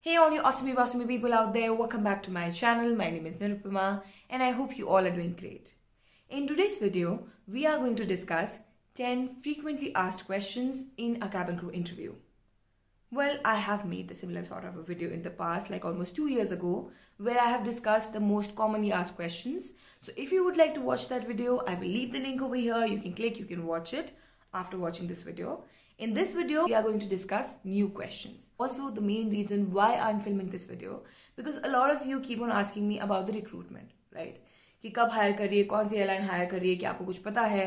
Hey all you awesome awesome people out there, welcome back to my channel. My name is Nirupama and I hope you all are doing great. In today's video, we are going to discuss 10 frequently asked questions in a cabin crew interview. Well, I have made the similar sort of a video in the past, like almost two years ago, where I have discussed the most commonly asked questions. So if you would like to watch that video, I will leave the link over here. You can click, you can watch it after watching this video. In this video, we are going to discuss new questions. Also, the main reason why I'm filming this video, because a lot of you keep on asking me about the recruitment, right? कि कब higher करिए कौन सी airline higher करिए क्या आपको कुछ पता है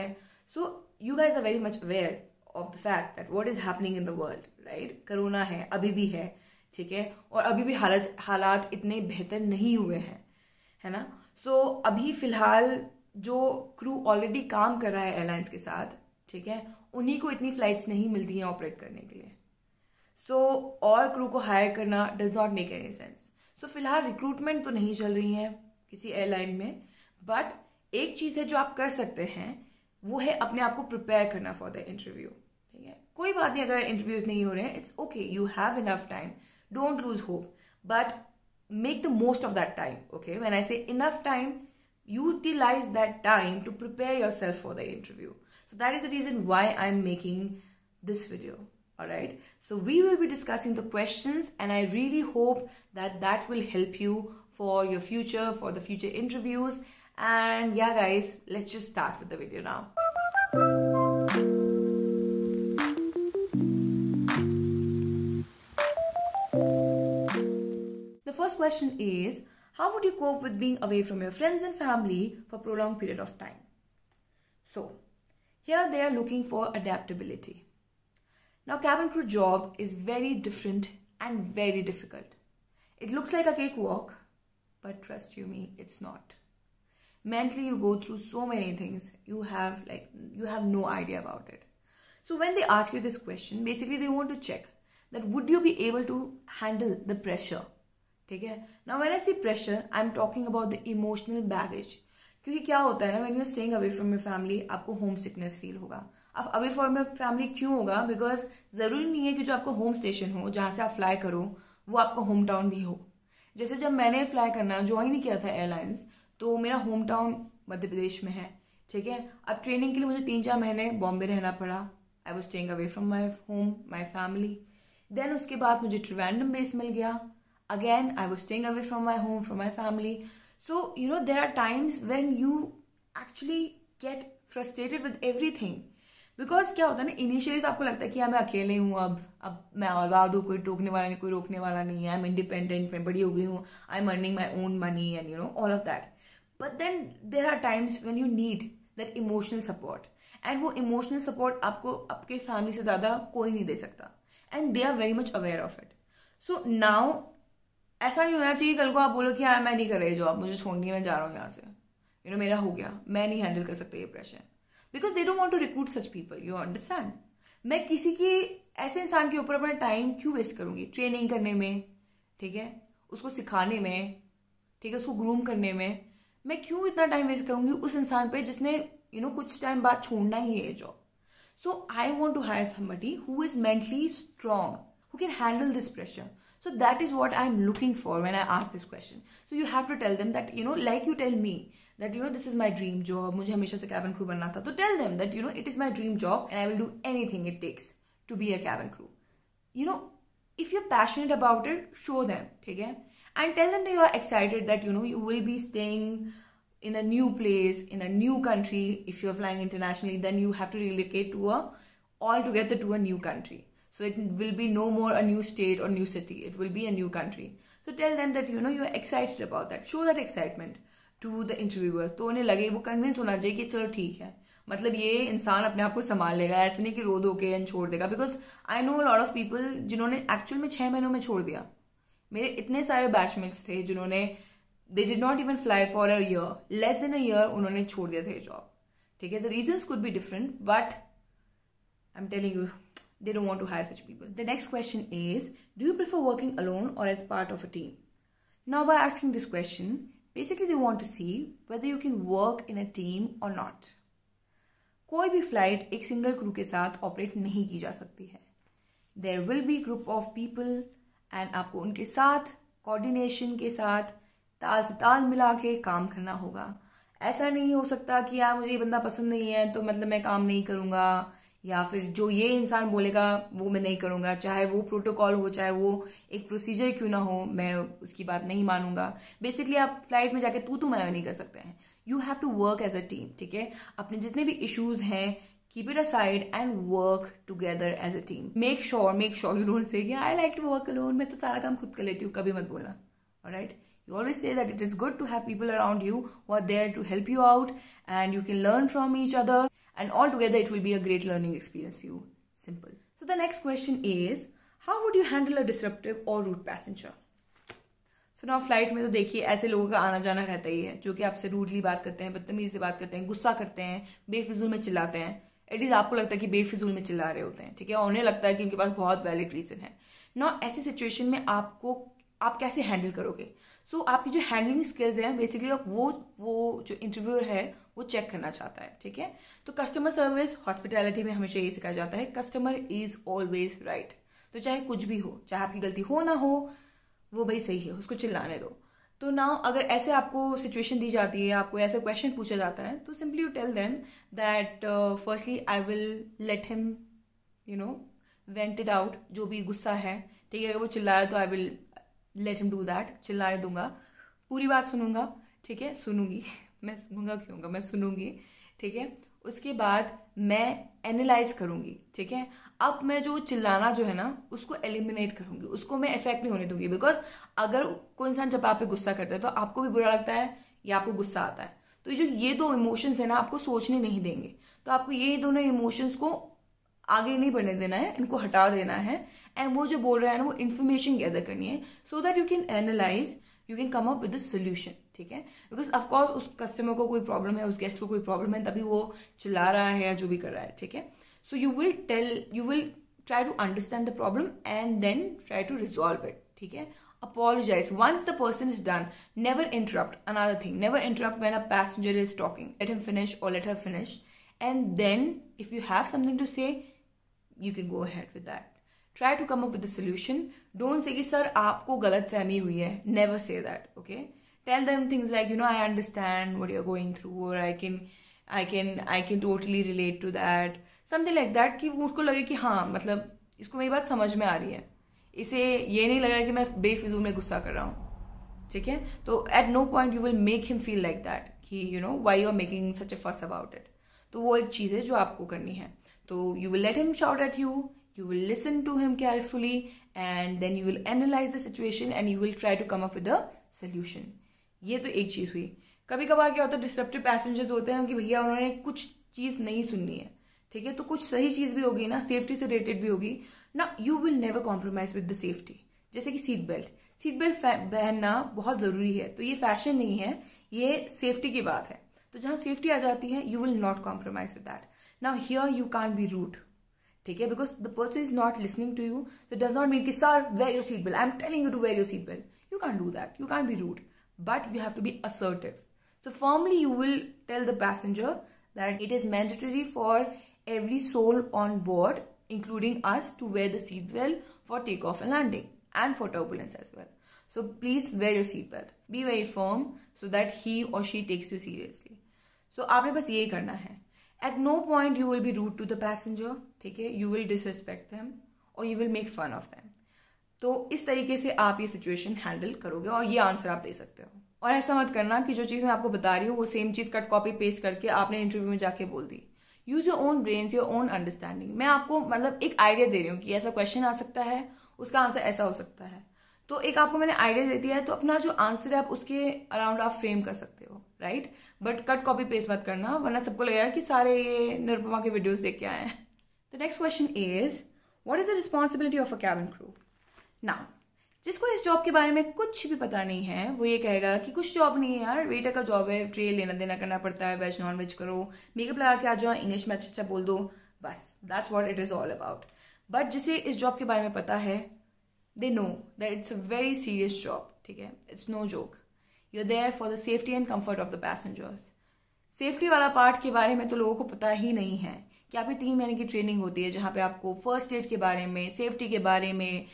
so you guys are very much aware of the fact that what is happening in the world right corona है अभी भी है ठीक है और अभी भी हालत हालात इतने बेहतर नहीं हुए हैं है ना सो so, अभी फ़िलहाल जो क्रू ऑलरेडी काम कर रहा है एयरलाइंस के साथ ठीक है? उन्हीं को इतनी फ्लाइट्स नहीं मिलती हैं ऑपरेट करने के लिए। सो so, और क्रू को हायर करना does not make any sense so फ़िलहाल रिक्रूटमेंट तो नहीं चल रही है किसी एयरलाइन में बट एक चीज़ है जो आप कर सकते हैं वो है अपने आप को प्रिपेयर करना फॉर द इंटरव्यू ठीक है? कोई बात नहीं अगर इंटरव्यूज़ नहीं हो रहे हैं it's okay you have enough time don't lose hope but make the most of that time okay when I say enough time utilize that time to prepare yourself for the interview. So that is the reason why I'm making this video. Alright, so we will be discussing the questions and I really hope that that will help you for your future, for the future interviews. And yeah guys, let's just start with the video now. The first question is, how would you cope with being away from your friends and family for a prolonged period of time? So, here they are looking for adaptability. Now cabin crew job is very different and very difficult. It looks like a cakewalk, but trust you me, it's not. Mentally you go through so many things, you have like you have no idea about it. So when they ask you this question, basically they want to check that would you be able to handle the pressure? Okay? Now when I say pressure, I'm talking about the emotional baggage क्योंकि क्या होता है ना when you staying away from your family आपको home sickness feel होगा। अब away from your family क्यों होगा? बिकॉज़ ज़रूरी नहीं है कि जो आपका होम स्टेशन हो, जहाँ से आप फ्लाई करो, वो आपका होम टाउन भी हो। जैसे जब मैंने फ्लाई करना ज्वाइन ही किया था एयरलाइंस तो मेरा होम टाउन मध्य प्रदेश में है, ठीक है? अब ट्रेनिंग के लिए मुझे तीन चार महीने बॉम्बे रहना पड़ा। I was staying away from my home my family then उसके बाद मुझे ट्रिवेंडम बेस मिल गया। Again I was staying away from my home from my family So, you know, there are times when you actually get frustrated with everything. Because क्या होता है ना initially तो आपको लगता है कि हाँ मैं अकेले हूँ अब अब मैं आज़ाद हूँ कोई टोकने वाला नहीं कोई रोकने वाला नहीं है। आई एम इंडिपेंडेंट मैं बड़ी हो गई हूँ। I am earning my own money and you know all of that but then there are times when you need that emotional support and वो इमोशनल सपोर्ट आपको आपके फैमिली से ज़्यादा कोई नहीं दे सकता। And they are very much aware of it so now ऐसा नहीं होना चाहिए कल को आप बोलो कि यार मैं नहीं कर रही जॉब मुझे छोड़नी है मैं जा रहा हूँ यहाँ से। यू नो मेरा हो गया। मैं नहीं हैंडल कर सकता ये pressure because they don't want to recruit such people you understand मैं किसी की ऐसे इंसान के ऊपर अपना टाइम क्यों वेस्ट करूँगी? ट्रेनिंग करने में ठीक है? उसको सिखाने में ठीक है? उसको ग्रूम करने में मैं क्यों इतना टाइम वेस्ट करूँगी उस इंसान पे जिसने यू you नो know, कुछ टाइम बाद छोड़ना ही है job so I want to hire somebody who is mentally strong who can handle this pressure So that is what I'm looking for when I ask this question. So you have to tell them that, you know, like you tell me that, you know, this is my dream job. Mujhe hamesha se cabin crew banna tha. So tell them that, you know, it is my dream job and I will do anything it takes to be a cabin crew. You know, if you're passionate about it, show them, okay? And tell them that you are excited that, you know, you will be staying in a new place, in a new country. If you're flying internationally, then you have to relocate to a, altogether to a new country. So it will be no more a new state or new city. It will be a new country. So tell them that, you know you are excited about that. Show that excitement to the interviewer. तो उन्हें लगे, वो convince होना चाहिए कि चलो ठीक है मतलब ये इंसान अपने आप को संभाल लेगा, ऐसे नहीं कि रो दो के एंड छोड़ देगा because I know lot of people जिन्होंने एक्चुअल में छह महीनों में छोड़ दिया मेरे इतने सारे बैचमेट्स थे जिन्होंने they did not even fly for a year less in a year उन्होंने छोड़ दिया था ये जॉब ठीक है the reason could be different but I am telling you they don't want to hire such people. The next question is Do you prefer working alone or as part of a team? Now, by asking this question, basically they want to see whether you can work in a team or not. कोई भी flight एक single crew के साथ operate नहीं की जा सकती है there will be group of people and आपको उनके साथ कोऑर्डिनेशन के साथ ताल से ताल मिला के काम करना होगा ऐसा नहीं हो सकता कि यार मुझे ये बंदा पसंद नहीं है तो मतलब मैं काम नहीं करूँगा या फिर जो ये इंसान बोलेगा, वो मैं नहीं करूँगा। चाहे वो प्रोटोकॉल हो, चाहे वो एक प्रोसीजर क्यों ना हो, मैं उसकी बात नहीं मानूँगा। बेसिकली आप फ़्लाइट में जाके तू तू मैं नहीं कर सकते हैं। You have to work as a team ठीक है? अपने जितने भी इश्यूज़ हैं keep it aside and work together as a team make sure make sure you don't say I like to work alone मैं तो सारा काम खुद कर लेती हूँ, कभी मत बोलना। Right you always say that it is good to have people around you who are there to help you out and you can learn from each other and altogether, it will be a great learning experience for you. Simple. So, the next question is, how would you handle a disruptive or rude passenger? So ना flight में तो देखिए, ऐसे लोगों का आना जाना रहता ही है, जो कि आपसे रूडली बात करते हैं, बदतमीजी से बात करते हैं, गुस्सा करते हैं, बेफिजूल में चिल्लाते हैं। एटलीस्ट आपको लगता है कि बेफिजूल में चिल्ला रहे होते हैं, ठीक है? उन्हें लगता है कि उनके पास बहुत वैलिड रीजन है। ना ऐसी सिचुएशन में आपको, आप कैसे हैंडल करोगे? सो so, आपकी जो हैंडलिंग स्किल्स हैं बेसिकली वो वो जो इंटरव्यूअर है वो चेक करना चाहता है ठीक है? तो कस्टमर सर्विस हॉस्पिटैलिटी में हमेशा ये सिखाया जाता है कस्टमर इज़ ऑलवेज राइट तो चाहे कुछ भी हो चाहे आपकी गलती हो ना हो वो भाई सही है उसको चिल्लाने दो। तो ना अगर ऐसे आपको सिचुएशन दी जाती है आपको ऐसे क्वेश्चन पूछा जाता है तो simply you tell them that firstly I will let him you know vent it out जो भी गुस्सा है ठीक है? अगर वो चिल्लाए तो I will let him do that चिल्लाने दूँगा। पूरी बात सुनूँगा। ठीक है? सुनूँगी। मैं सुनूँगा क्योंगा मैं सुनूँगी। ठीक है? उसके बाद मैं एनालाइज करूँगी। ठीक है? अब मैं जो चिल्लाना जो है ना, उसको एलिमिनेट करूँगी। उसको मैं इफ़ेक्ट नहीं होने दूँगी। बिकॉज़ अगर कोई इंसान जब आप पे गुस्सा करता है तो आपको भी बुरा लगता है या आपको गुस्सा आता है। तो जो, ये दो इमोशंस है ना, आपको सोचने नहीं देंगे। तो आपको ये दोनों इमोशंस को आगे नहीं बढ़ने देना है, इनको हटा देना है। एंड वो जो बोल रहा है ना, वो इन्फॉर्मेशन गैदर करनी है so that you can analyse you can come up with solution ठीक है? बिकॉज़ ऑफकोर्स उस कस्टमर को कोई प्रॉब्लम है, उस गेस्ट को कोई प्रॉब्लम है, तभी वो चिल्ला रहा है या जो भी कर रहा है, ठीक है? So you will tell you will try to understand the problem and then try to resolve it ठीक है? Apologise once the person is done never interrupt another thing never interrupt when a passenger is talking let him finish और let her finish and then if you have something to say you can go ahead with that try to come up with the solution don't say कि sir आपको गलत फहमी हुई है. Never say that okay tell them things like you know I understand what you are going through और I can I can I can totally relate to that something like that कि उसको लगे कि हाँ मतलब इसको मेरी बात समझ में आ रही है। इसे ये नहीं लग रहा है कि मैं बेफिजू में गुस्सा कर रहा हूँ। ठीक है? तो at no point you will make him feel like that कि you know why you are making such a fuss about it तो वो एक चीज़ है जो आपको करनी है। तो you will let him shout at you you will listen to him carefully, and then you will analyze the situation and you will try to come up with a solution. ये तो एक चीज़ हुई। कभी कभार क्या होता है डिस्ट्रप्टिव पैसेंजर्स होते हैं कि भैया उन्होंने कुछ चीज़ नहीं सुननी है, ठीक है? तो कुछ सही चीज़ भी होगी ना सेफ्टी से रिलेटेड भी होगी। ना you will never compromise with the safety जैसे कि सीट बेल्ट सीट बेल्ट पहनना बहुत ज़रूरी है। तो ये फ़ैशन नहीं है, ये सेफ्टी की बात है। तो जहाँ सेफ्टी आ जाती है you will not compromise with that now here you can be rude ठीक है? Because the person is not listening to you so does not mean कि sir wear your seat belt I am telling you to wear your seat belt you can do that you can be rude but you have to be assertive so formally you will tell the passenger that it is mandatory for every soul on board including us to wear the seat belt for take off and landing and for turbulence as well so please wear your seat belt be very firm so that he और she takes you seriously so आपने बस यही करना है। At no point you will be rude to the passenger ठीक है? You will disrespect them और you will make fun of them तो इस तरीके से आप ये सिचुएशन हैंडल करोगे और ये आंसर आप दे सकते हो। और ऐसा मत करना कि जो चीज़ मैं आपको बता रही हूँ, वो सेम चीज़ कट कॉपी पेस्ट करके आपने इंटरव्यू में जाके बोल दी। Use your own brain your own understanding मैं आपको मतलब एक आइडिया दे रही हूँ कि ऐसा क्वेश्चन आ सकता है, उसका आंसर ऐसा हो सकता है। तो एक आपको मैंने आइडिया दे दिया है तो अपना जो आंसर है, आप उसके अराउंड आप फ्रेम कर सकते हो right but cut copy paste मत करना, वरना सबको लगेगा कि सारे ये निरुपमा के वीडियोस देख के आए हैं। The next question is what is the responsibility of a cabin crew now जिसको इस जॉब के बारे में कुछ भी पता नहीं है, वो ये कहेगा कि कुछ जॉब नहीं है यार वेटर का जॉब है ट्रे लेना देना करना पड़ता है वेज नॉन वेज करो मेकअप लगा के आ जाओ इंग्लिश में अच्छा अच्छा बोल दो, बस that's what it is all about but जिसे इस जॉब के बारे में पता है they know that it's a very serious job ठीक है? It's no joke you there for the safety and comfort of the passengers safety वाला पार्ट के बारे में तो लोगों को पता ही नहीं है कि आपकी तीन महीने की ट्रेनिंग होती है जहाँ पे आपको फ़र्स्ट एड के बारे में सेफ्टी के बारे में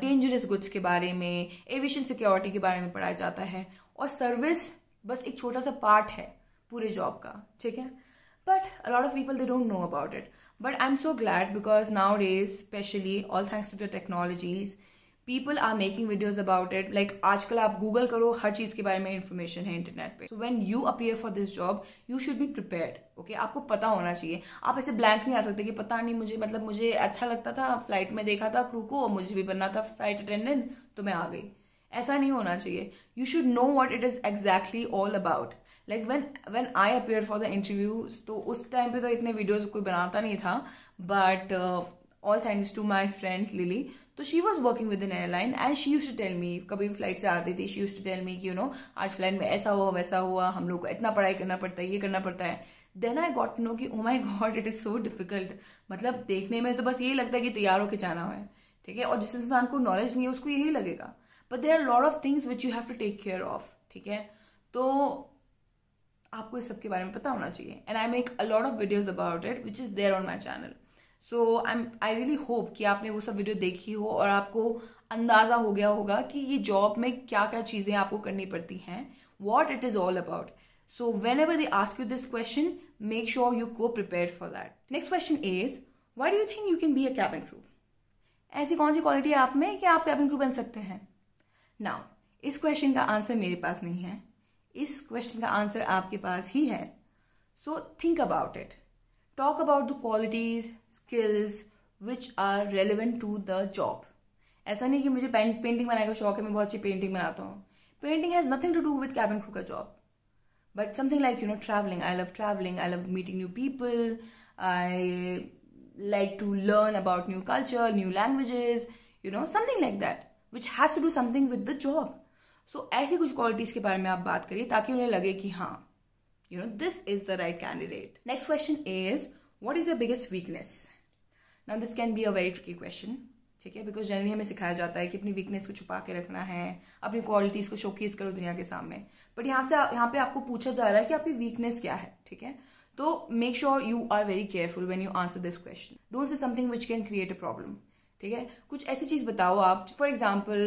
डेंजरस गुड्स के बारे में एविएशन सिक्योरिटी के बारे में पढ़ाया जाता है। और सर्विस बस एक छोटा सा पार्ट है पूरे जॉब का, ठीक है? But a lot of people they don't know about it but I am so glad because now nowadays specially all thanks to the technologies people are making videos about it like आजकल आप Google करो, हर चीज़ के बारे में information है internet पे. So when you appear for this job you should be prepared okay आपको पता होना चाहिए. आप ऐसे ब्लैंक नहीं आ सकते कि पता नहीं, मुझे मतलब मुझे अच्छा लगता था फ़्लाइट में देखा था क्रू को, और मुझे भी बनना था फ़्लाइट अटेंडेंट तो मैं आ गई. ऐसा नहीं होना चाहिए. You should know what it is exactly all about like when when I appear for the interviews तो उस टाइम पे तो इतने वीडियोज़ कोई बनाता नहीं था but all thanks to my friend Lily तो she was working with in airline and she use to tell me कभी फ़्लाइट से आती थी she use to tell me कि यू नो आज फ़्लाइट में ऐसा हुआ, वैसा हुआ, हम लोग को इतना पढ़ाई करना पड़ता है, ये करना पड़ता है। देन आई गॉट नो कि ओ my God it is so difficult मतलब देखने में तो बस यही लगता है कि तैयार होकर जाना है, ठीक है? और जिस इंसान को नॉलेज नहीं है, उसको यही लगेगा। But there are lot of things which you have to take care of ठीक है? तो आपको इस सब के बारे में पता होना चाहिए। And I make a lot of videos about it which is there on my channel so I I really hope कि आपने वो सब वीडियो देखी हो और आपको अंदाज़ा हो गया होगा कि ये जॉब में क्या क्या चीज़ें आपको करनी पड़ती हैं what it is all about so whenever they ask you this question make sure you go prepare for that next question is why do you think you can be a cabin crew ऐसी कौन सी quality है आप में कि आप cabin crew बन सकते हैं? नाउ इस क्वेश्चन का आंसर मेरे पास नहीं है। इस क्वेश्चन का आंसर आपके पास ही है। So think about it talk about the qualities skills which are relevant to the job ऐसा नहीं कि मुझे पेंटिंग बनाने का शौक है मैं बहुत अच्छी पेंटिंग बनाता हूँ। Painting has nothing to do with cabin crew का job but something like you know travelling I love travelling I love meeting new people I like to learn about new culture new languages, you know something like that which has to do something with the job. So ऐसी कुछ qualities के बारे में आप बात करिए ताकि उन्हें लगे कि हाँ you know this is the right candidate next question is what is your biggest weakness now this can be a very tricky question ठीक है? बिकॉज़ जनरली हमें सिखाया जाता है कि अपनी वीकनेस को छुपा के रखना है, अपनी क्वालिटीज को शोकेस करो दुनिया के सामने। बट यहाँ से, यहाँ पे आपको पूछा जा रहा है कि आपकी वीकनेस क्या है, ठीक है? तो make sure you are very careful when you answer this question don't say something which can create a problem ठीक है? कुछ ऐसी चीज़ बताओ आप। For example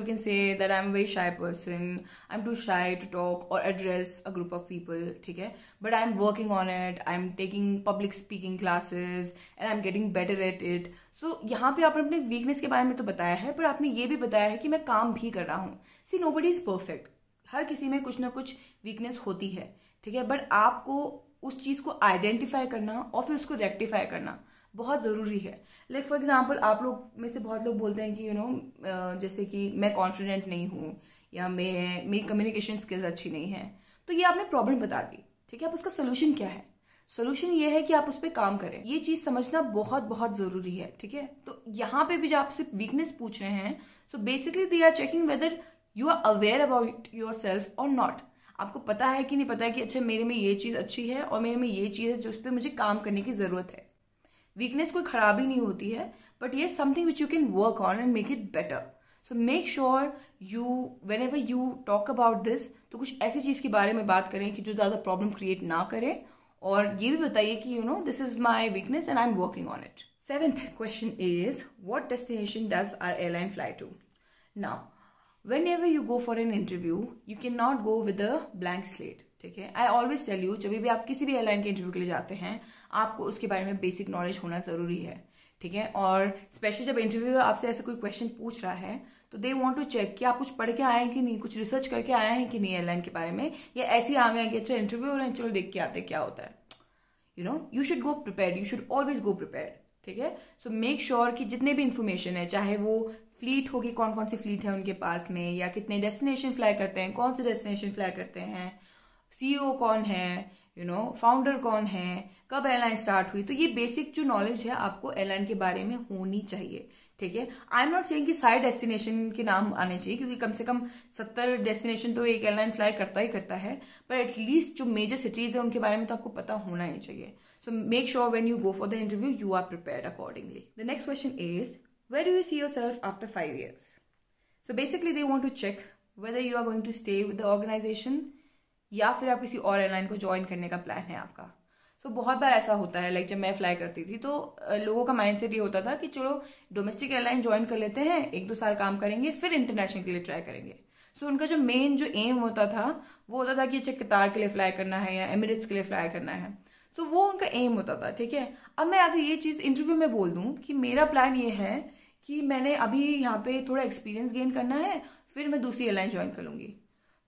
you can say that I am very shy person I am too shy to talk और address a group of people ठीक है? But I am working on it I am taking public speaking classes and I am getting better at it so यहाँ पे आपने अपने weakness के बारे में तो बताया है, पर आपने ये भी बताया है कि मैं काम भी कर रहा हूँ। See nobody is perfect हर किसी में कुछ ना कुछ वीकनेस होती है, ठीक है? बट आपको उस चीज़ को आइडेंटिफाई करना और फिर उसको रेक्टिफाई करना। बहुत ज़रूरी है। लाइक फॉर एग्ज़ाम्पल आप लोग में से बहुत लोग बोलते हैं कि यू you नो know, जैसे कि मैं कॉन्फिडेंट नहीं हूँ या मैं मेरी कम्युनिकेशन स्किल्स अच्छी नहीं है। तो ये आपने प्रॉब्लम बता दी ठीक है? अब उसका सोल्यूशन क्या है? सोल्यूशन ये है कि आप उस पर काम करें। ये चीज़ समझना बहुत बहुत ज़रूरी है ठीक है? तो यहाँ पे भी जो आपसे वीकनेस पूछ रहे हैं so basically they are checking whether you are aware about yourself और नॉट आपको पता है कि नहीं पता है कि अच्छा मेरे में ये चीज़ अच्छी है और मेरे में ये चीज़ है जो उस पर मुझे काम करने की ज़रूरत है। वीकनेस कोई खराबी नहीं होती है बट ये something which you can work on and make it better so make sure you whenever you talk about this तो कुछ ऐसी चीज़ के बारे में बात करें कि जो ज़्यादा प्रॉब्लम क्रिएट ना करे। और ये भी बताइए कि you know this is my weakness and I am working on it seventh question is what destination does our airline fly to now whenever you go for an interview you can not go with a blank slate ठीक है? I always tell you जब भी आप किसी भी airline के interview के लिए जाते हैं, आपको उसके बारे में बेसिक नॉलेज होना ज़रूरी है, ठीक है? और स्पेशली जब इंटरव्यू आपसे ऐसा कोई क्वेश्चन पूछ रहा है तो दे वॉन्ट टू चेक कि आप कुछ पढ़ के आए हैं कि नहीं, कुछ रिसर्च करके आए हैं कि नहीं एयरलाइन के बारे में, या ऐसे ही आ गए हैं कि अच्छा इंटरव्यू हो रहे हैं, चलो देख के आते क्या होता है। You know you should go prepare you should always go prepare ठीक है? सो मेक श्योर कि जितने भी इन्फॉर्मेशन है, चाहे वो फ्लीट होगी कौन कौन सी फ्लीट है उनके पास में, या कितने डेस्टिनेशन फ्लाई करते हैं, कौन से डेस्टिनेशन फ्लाई करते हैं सीईओ e कौन है यू नो फाउंडर कौन है, कब एयरलाइन स्टार्ट हुई? तो ये बेसिक जो नॉलेज है आपको एयरलाइन के बारे में होनी चाहिए, ठीक है? आई एम नॉट सेइंग कि सारे डेस्टिनेशन के नाम आने चाहिए, क्योंकि कम से कम सत्तर डेस्टिनेशन तो एक एयरलाइन फ्लाई करता ही करता है पर एटलीस्ट जो मेजर सिटीज़ है उनके बारे में तो आपको पता होना ही चाहिए। So make sure when you go for the interview you are prepare accordingly the next question is where do you see yourself after five years so basically they want to check whether you are going to stay with the organisation या फिर आप किसी और airline को join करने का plan है आपका। सो so, बहुत बार ऐसा होता है लाइक जब मैं फ्लाई करती थी तो लोगों का माइंड सेट ये होता था कि चलो डोमेस्टिक एयरलाइन ज्वाइन कर लेते हैं एक दो साल काम करेंगे फिर इंटरनेशनल के लिए ट्राई करेंगे। सो so, उनका जो मेन जो एम होता था वो होता था कि अच्छा कतार के लिए फ्लाई करना है या एमिरेट्स के लिए फ्लाई करना है। तो so, वो उनका एम होता था ठीक है? अब मैं अगर ये चीज़ इंटरव्यू में बोल दूँ कि मेरा प्लान ये है कि मैंने अभी यहाँ पे थोड़ा एक्सपीरियंस गेन करना है फिर मैं दूसरी एयरलाइन ज्वाइन करूँगी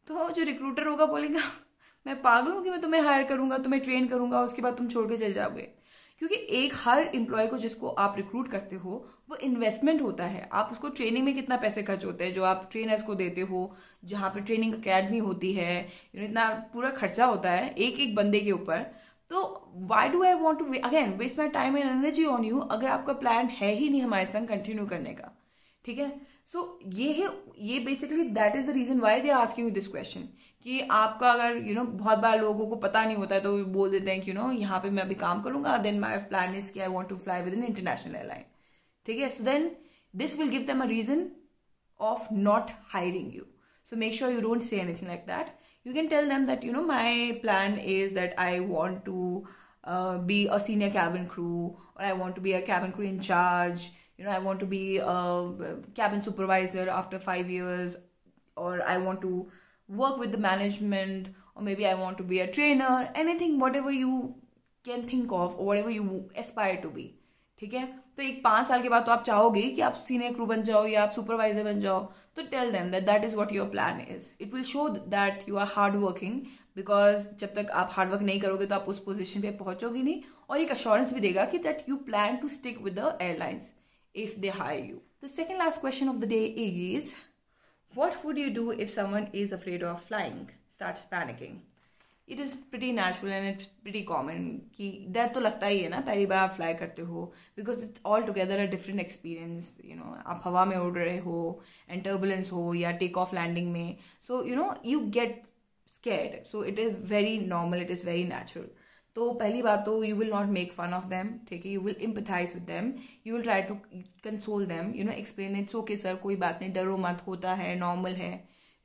तो जो रिक्रूटर होगा बोलेगा, मैं पागल हूँ कि मैं तुम्हें हायर करूँगा, तुम्हें ट्रेन करूँगा, उसके बाद तुम छोड़ के चल जाओगे? क्योंकि एक हर एम्प्लॉय को जिसको आप रिक्रूट करते हो, वो इन्वेस्टमेंट होता है। आप उसको ट्रेनिंग में कितना पैसे खर्च होते हैं? जो आप ट्रेनर्स को देते हो, जहाँ पे ट्रेनिंग अकेडमी होती है इतना पूरा खर्चा होता है एक एक बंदे के ऊपर। तो why do I want to again waste my time and energy on you अगर आपका प्लान है ही नहीं हमारे संग कंटिन्यू करने का, ठीक है? सो ये है, ये basically that is the reason why they asking you this question कि आपका अगर यू नो बहुत बार लोगों को पता नहीं होता है तो बोल देते हैं कि यू नो यहाँ पे मैं अभी काम करूँगा देन माई प्लान इज़ की I want to fly with in international airline ठीक है? So then this will give them a reason of not hiring you so make sure you don't say anything like that you can tell them that you know my plan is that I want to be a senior cabin crew और I want to be a cabin crew in charge. You know, i want to be a cabin supervisor after 5 years, or i want to work with the management, or maybe i want to be a trainer. Anything, whatever you can think of, or whatever you aspire to be. ठीक है? तो एक पाँच साल के बाद तो आप चाहोगे कि आप सीनियर क्रू बन जाओ या आप सुपरवाइजर बन जाओ तो tell them that that is what your plan is it will show that you are hard working because जब तक आप हार्ड वर्क नहीं करोगे तो आप उस पोजिशन पे पहुंचोगे नहीं, और एक अश्योरेंस भी देगा कि that you plan to stick with the airlines if they hire you the second last question of the day is what would you do if someone is afraid of flying start panicking it is pretty natural and it's pretty common कि डर तो लगता ही है ना पहली बार आप fly करते हो because it's all together a different experience you know आप हवा में उड़ रहे हो एंड टर्बुलेंस हो या टेक ऑफ़ लैंडिंग में so you know you get scared so it is very normal it is very natural तो पहली बात तो you will not make fun of them ठीक है? You will empathise with them you will try to console them you know explain it's okay sir कोई बात नहीं. डरो मत. होता है. नॉर्मल है.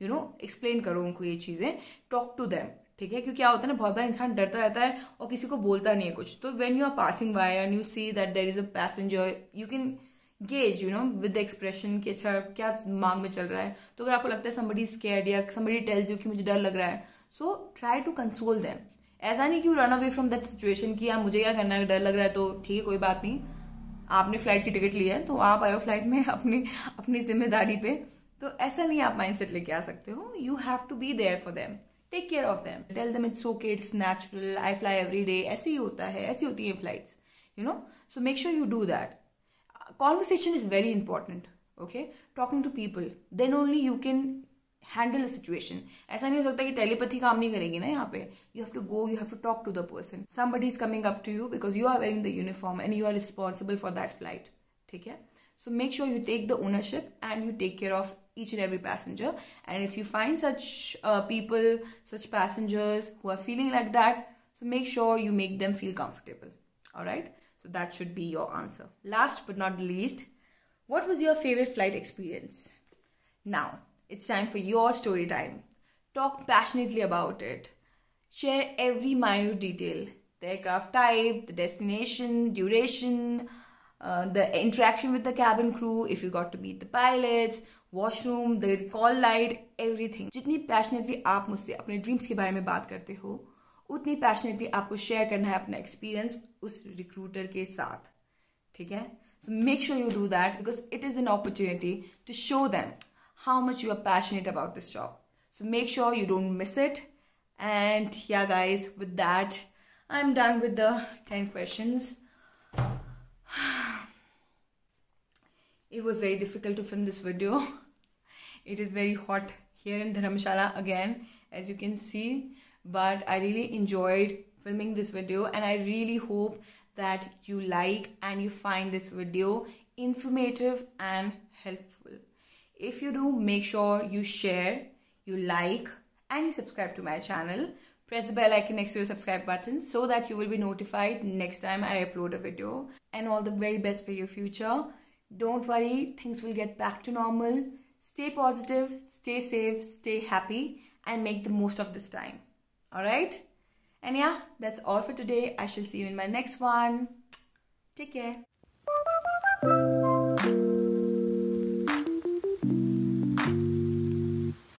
यू नो एक्सप्लेन करो उनको ये चीज़ें. टॉक टू देम ठीक है? क्योंकि क्या होता है ना, बहुत बार इंसान डरता रहता है और किसी को बोलता नहीं है कुछ. तो when you are passing by and you see that there is a passenger you can gauge you know with the expression कि अच्छा क्या दिमाग में चल रहा है? तो अगर आपको लगता है समबडी स्केर्ड या समबडी टेल्स यू कि मुझे डर लग रहा है so try to console them ऐसा नहीं कि run away from that situation कि यार मुझे क्या करना है डर लग रहा है तो ठीक है, कोई बात नहीं। आपने फ़्लाइट की टिकट ली है तो आप आयो फ़्लाइट में अपनी अपनी ज़िम्मेदारी पे। तो ऐसा नहीं आप माइंड सेट लेके आ सकते हो। You have to be there for them take care of them tell them it's okay it's natural I fly every day ऐसे ही होता है, ऐसी होती है flights you know so make sure you do that conversation is very important okay talking to people then only you can handle situation ऐसा नहीं हो सकता कि टेलीपैथी काम नहीं करेगी ना यहाँ पे you have to go you have to talk to the person somebody is coming up to you because you are wearing the uniform and you are responsible for that flight ठीक है So make sure you take the ownership and you take care of each and every passenger. And if you find such uh, people, such passengers who are feeling like that, so make sure you make them feel comfortable. All right. So that should be your answer. Last but not least, what was your favorite flight experience? Now, it's time for your story time. Talk passionately about it. Share every minute detail the aircraft type, the destination, duration, uh, the interaction with the cabin crew, if you got to meet the pilots, washroom, the call light, everything. जितनी passionately आप मुझसे अपने dreams के बारे में बात करते हो उतनी पैशनेटली आपको शेयर करना है अपना एक्सपीरियंस उस रिक्रूटर के साथ ठीक है so make sure you do that because it is an opportunity to show them how much you are passionate about this job. So make sure you don't miss it. And yeah, guys, with that, I'm done with the 10 questions. it was very difficult to film this video it is very hot here in dharamshala again as you can see but i really enjoyed filming this video and i really hope that you like and you find this video informative and helpful if you do make sure you share you like and you subscribe to my channel press the bell icon next to your subscribe button so that you will be notified next time i upload a video and all the very best for your future don't worry, things will get back to normal. Stay positive, stay safe, stay happy, and make the most of this time. Alright? And yeah, that's all for today. I shall see you in my next one. Take care.